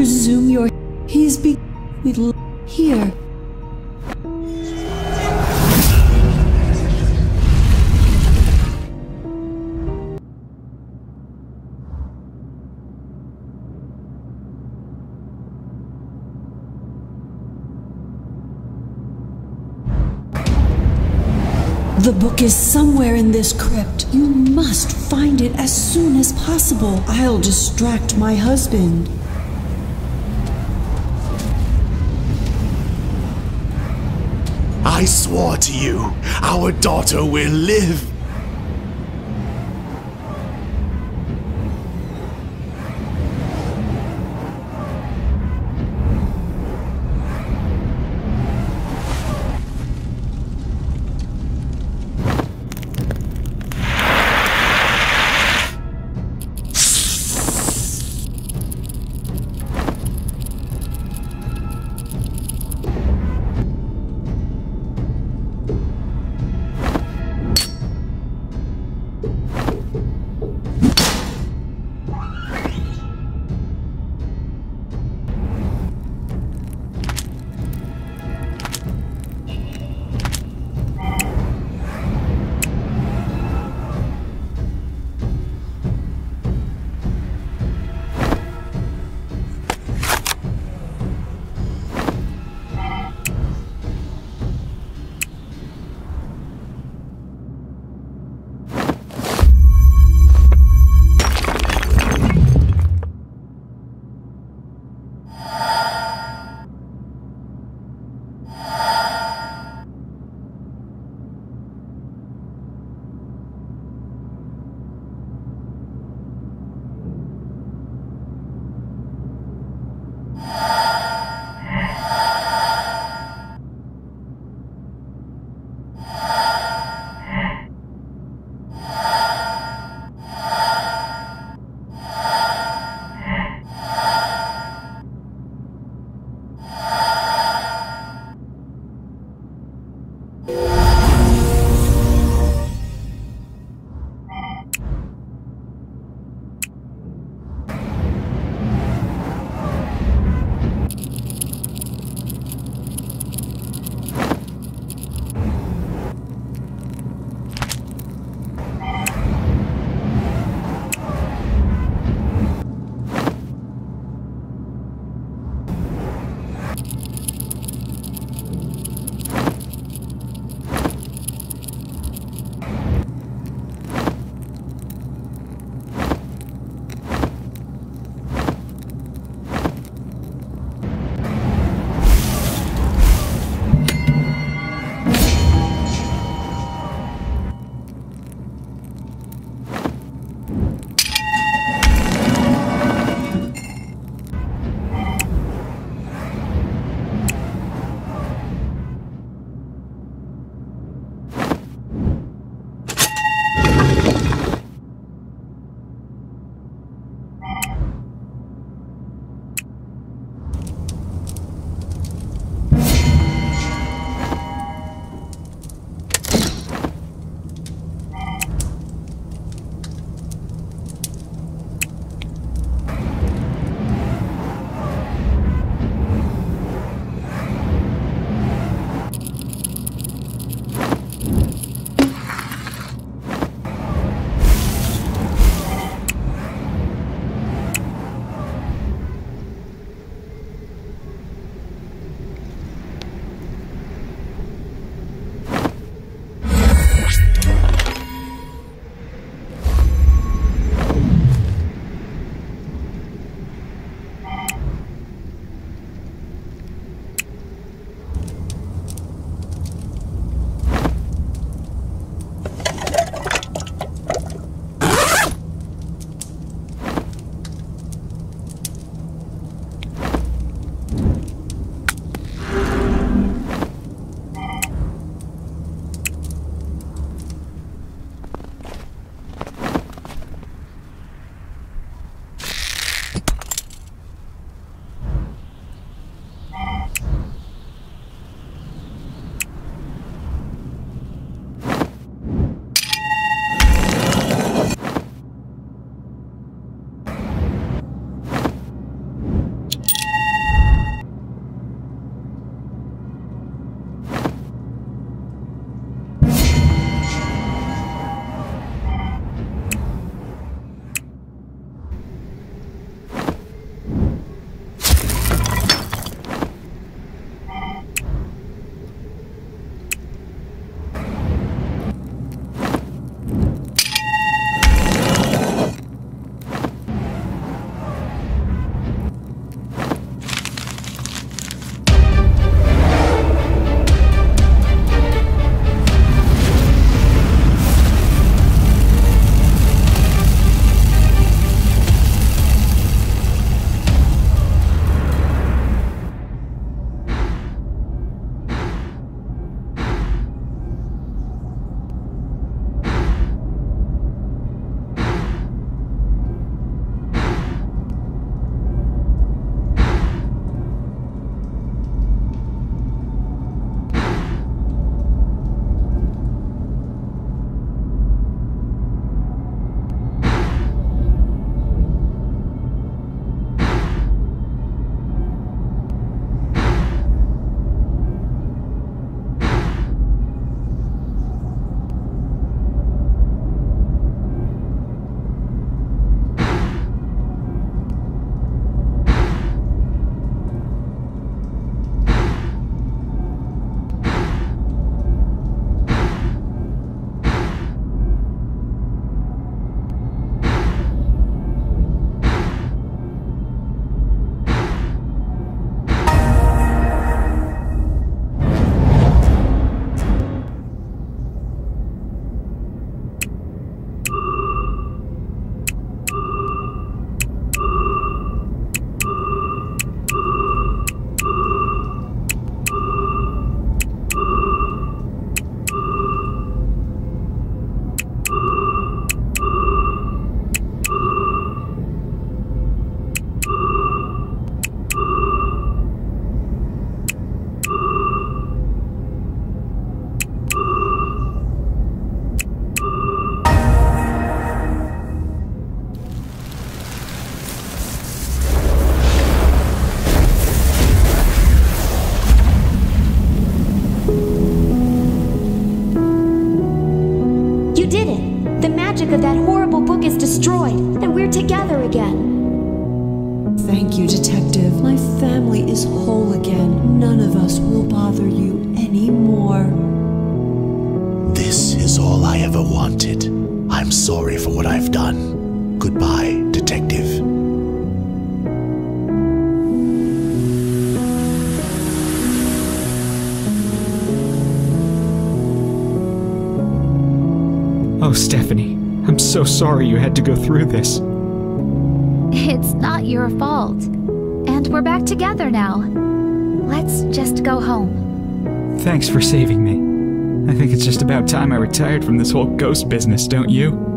presume you're. He's be. Here. The book is somewhere in this crypt. You must find it as soon as possible. I'll distract my husband. I swore to you, our daughter will live. Again. Thank you, Detective. My family is whole again. None of us will bother you anymore. This is all I ever wanted. I'm sorry for what I've done. Goodbye, Detective. Oh, Stephanie, I'm so sorry you had to go through this. It's not your fault. And we're back together now. Let's just go home. Thanks for saving me. I think it's just about time I retired from this whole ghost business, don't you?